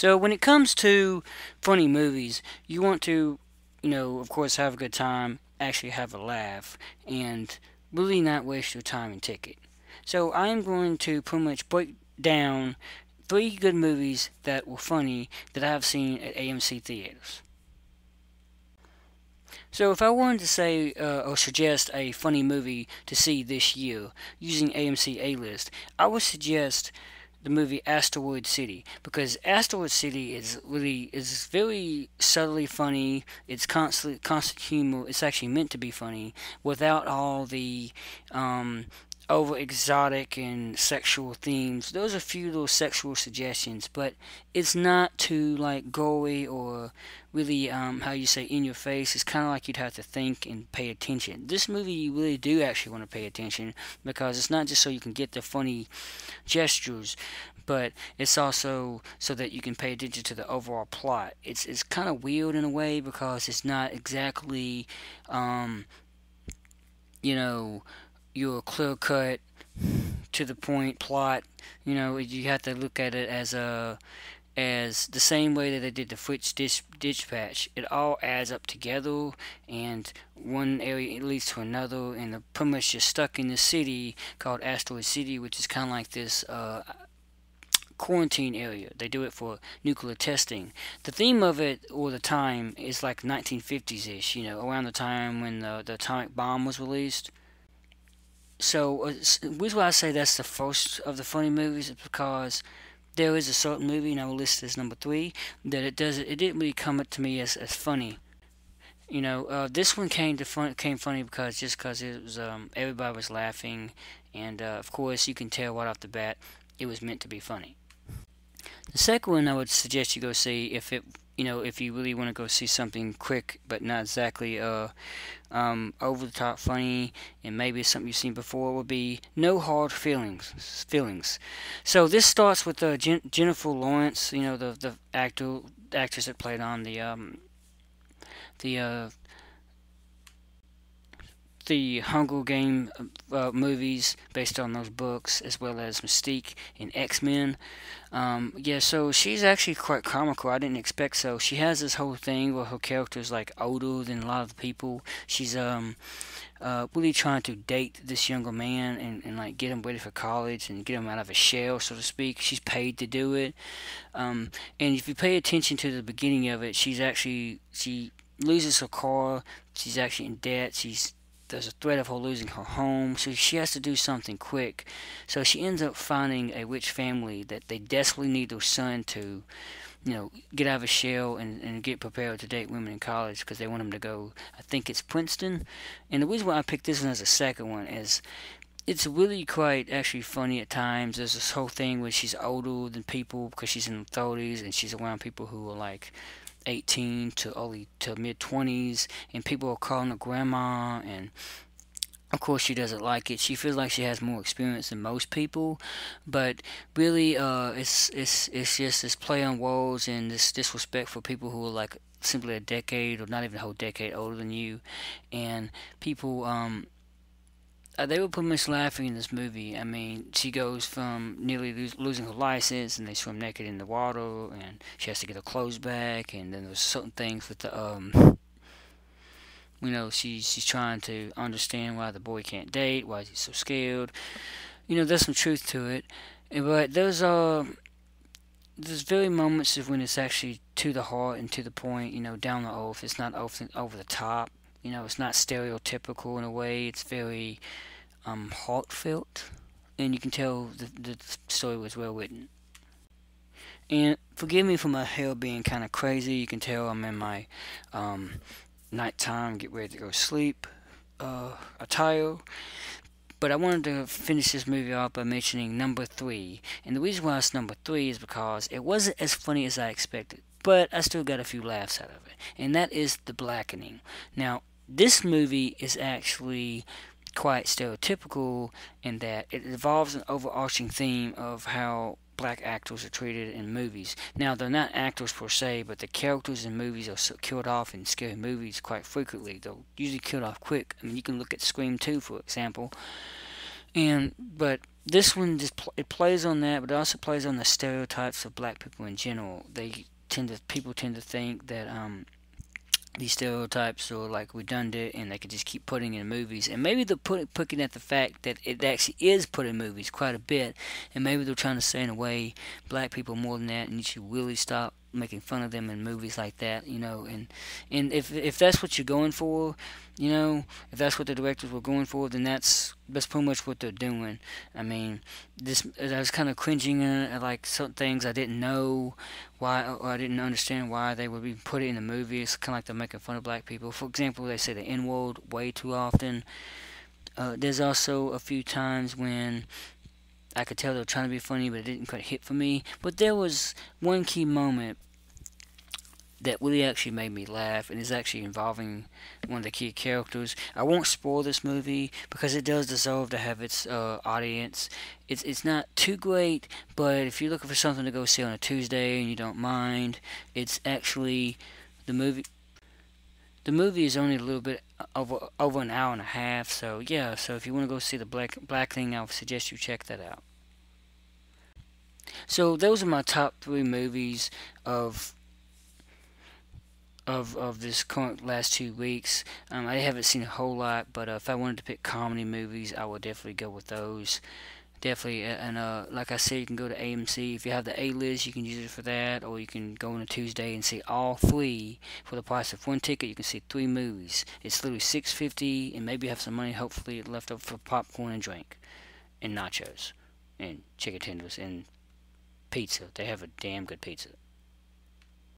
So when it comes to funny movies, you want to, you know, of course, have a good time, actually have a laugh, and really not waste your time and ticket. So I'm going to pretty much break down three good movies that were funny that I've seen at AMC theaters. So if I wanted to say uh, or suggest a funny movie to see this year using AMC A-List, I would suggest the movie Asteroid City because Asteroid City is really is very subtly funny. It's constant constant humor. It's actually meant to be funny without all the um, over exotic and sexual themes. Those are a few little sexual suggestions, but it's not too like gory or really um, how you say in your face. It's kind of like you'd have to think and pay attention. This movie you really do actually want to pay attention because it's not just so you can get the funny gestures, but it's also so that you can pay attention to the overall plot. It's it's kind of weird in a way because it's not exactly, um, you know your clear cut to the point plot. You know, you have to look at it as a as the same way that they did the French ditch, Dispatch. It all adds up together, and one area leads to another, and they're pretty much just stuck in this city called Asteroid City, which is kind of like this uh, quarantine area. They do it for nuclear testing. The theme of it, or the time, is like 1950s-ish, you know, around the time when the, the atomic bomb was released. So, uh, reason why I say that's the first of the funny movies is because there is a certain movie, and I will list as number three, that it does it didn't really come up to me as, as funny. You know, uh, this one came to fun came funny because just because it was um, everybody was laughing, and uh, of course you can tell right off the bat it was meant to be funny. The second one I would suggest you go see if it you know, if you really want to go see something quick but not exactly uh, um, over the top funny and maybe something you've seen before would be No Hard Feelings. Feelings. So this starts with uh, Jen Jennifer Lawrence, you know, the the actor actress that played on the um, the uh, the Hunger Game uh, movies based on those books, as well as Mystique and X Men. Um, yeah, so she's actually quite comical. I didn't expect so. She has this whole thing where her character is like older than a lot of the people. She's um uh, really trying to date this younger man and, and like get him ready for college and get him out of a shell, so to speak. She's paid to do it. Um, and if you pay attention to the beginning of it, she's actually she loses her car. She's actually in debt. She's there's a threat of her losing her home, so she has to do something quick. So she ends up finding a rich family that they desperately need their son to, you know, get out of a shell and, and get prepared to date women in college because they want him to go, I think it's Princeton. And the reason why I picked this one as a second one is it's really quite actually funny at times. There's this whole thing where she's older than people because she's in her 30s and she's around people who are like 18 to early to mid 20s, and people are calling her grandma, and of course she doesn't like it. She feels like she has more experience than most people, but really, uh, it's it's it's just this play on words and this disrespect for people who are like simply a decade or not even a whole decade older than you, and people um uh, they were pretty much laughing in this movie. I mean, she goes from nearly lo losing her license, and they swim naked in the water, and she has to get her clothes back, and then there's certain things with the um. You know, she's she's trying to understand why the boy can't date, why he's so scared. You know, there's some truth to it, but there's uh there's very moments of when it's actually to the heart and to the point. You know, down the oath. It's not over the top. You know, it's not stereotypical in a way. It's very um, heartfelt, and you can tell the, the story was well written. And forgive me for my hair being kind of crazy. You can tell I'm in my um, nighttime, get ready to go sleep uh, attire. But I wanted to finish this movie off by mentioning number three. And the reason why it's number three is because it wasn't as funny as I expected. But I still got a few laughs out of it. And that is The Blackening. Now, this movie is actually quite stereotypical in that it involves an overarching theme of how black actors are treated in movies. Now, they're not actors per se, but the characters in movies are killed off in scary movies quite frequently. They're usually killed off quick. I mean, you can look at Scream 2, for example. And, but this one just pl- it plays on that, but it also plays on the stereotypes of black people in general. They tend to people tend to think that um, these stereotypes are like redundant and they could just keep putting in movies. And maybe they're put, putting at the fact that it actually is put in movies quite a bit. And maybe they're trying to say in a way black people more than that and you should really stop making fun of them in movies like that you know and and if if that's what you're going for you know if that's what the directors were going for then that's that's pretty much what they're doing. I mean this i was kind of cringing at like some things i didn't know why or i didn't understand why they would be put in the movie. It's kind of like they're making fun of black people. For example they say the n-word way too often. Uh, there's also a few times when I could tell they were trying to be funny, but it didn't quite hit for me. But there was one key moment that really actually made me laugh and is actually involving one of the key characters. I won't spoil this movie because it does deserve to have its uh, audience. It's it's not too great, but if you're looking for something to go see on a Tuesday and you don't mind, it's actually the movie. The movie is only a little bit over over an hour and a half, so yeah. So if you want to go see the Black Black Thing, I would suggest you check that out. So those are my top three movies of of of this current last two weeks. Um, I haven't seen a whole lot, but uh, if I wanted to pick comedy movies, I would definitely go with those definitely and uh, like I said you can go to AMC if you have the A-list you can use it for that or you can go on a Tuesday and see all three for the price of one ticket. You can see three movies. It's literally 650 and maybe you have some money hopefully left over for popcorn and drink and nachos and chicken tenders and pizza. They have a damn good pizza